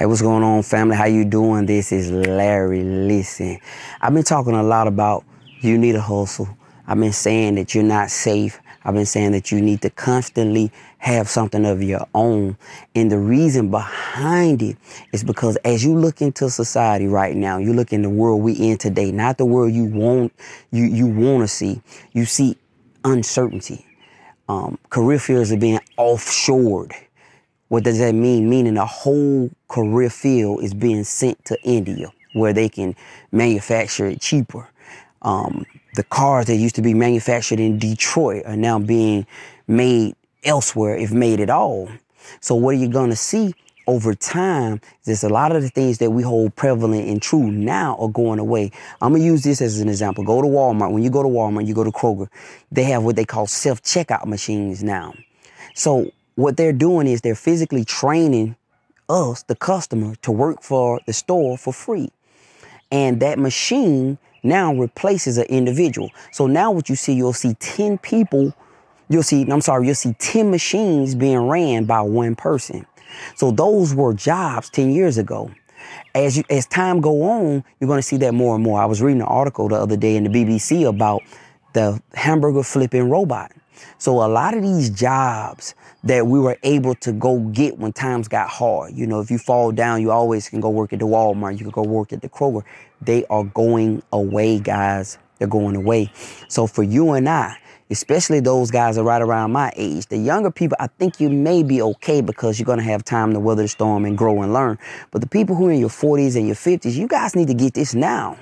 Hey, what's going on, family? How you doing? This is Larry. Listen, I've been talking a lot about you need a hustle. I've been saying that you're not safe. I've been saying that you need to constantly have something of your own. And the reason behind it is because as you look into society right now, you look in the world we in today, not the world you want you you want to see. You see uncertainty. Um, career fields are being offshored. What does that mean? Meaning a whole career field is being sent to India where they can manufacture it cheaper. Um, the cars that used to be manufactured in Detroit are now being made elsewhere, if made at all. So what are you going to see over time? There's a lot of the things that we hold prevalent and true now are going away. I'm gonna use this as an example. Go to Walmart. When you go to Walmart, you go to Kroger, they have what they call self-checkout machines now. So what they're doing is they're physically training us, the customer, to work for the store for free. And that machine now replaces an individual. So now what you see, you'll see 10 people, you'll see, I'm sorry, you'll see 10 machines being ran by one person. So those were jobs 10 years ago. As you, as time go on, you're going to see that more and more. I was reading an article the other day in the BBC about the hamburger flipping robot. So a lot of these jobs that we were able to go get when times got hard. You know, if you fall down, you always can go work at the Walmart. You can go work at the Kroger. They are going away, guys. They're going away. So for you and I, especially those guys are right around my age, the younger people, I think you may be okay because you're going to have time to weather the storm and grow and learn. But the people who are in your 40s and your 50s, you guys need to get this now.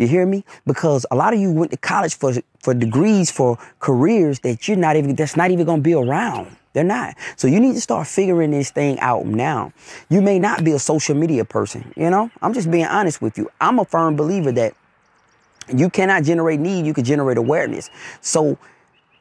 You hear me? Because a lot of you went to college for for degrees for careers that you're not even that's not even going to be around. They're not. So you need to start figuring this thing out now. You may not be a social media person, you know? I'm just being honest with you. I'm a firm believer that you cannot generate need, you can generate awareness. So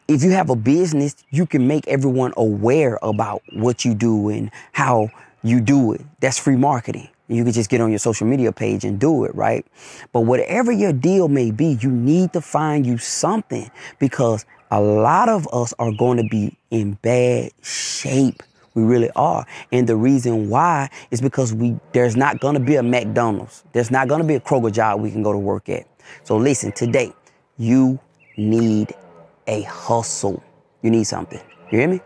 if you have a business, you can make everyone aware about what you do and how you do it. That's free marketing. You could just get on your social media page and do it, right? But whatever your deal may be, you need to find you something because a lot of us are going to be in bad shape. We really are. And the reason why is because we there's not going to be a McDonald's. There's not going to be a Kroger job we can go to work at. So listen, today you need a hustle. You need something. You hear me?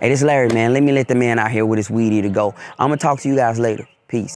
Hey, this is Larry, man. Let me let the man out here with his weedy to go. I'm going to talk to you guys later. Peace.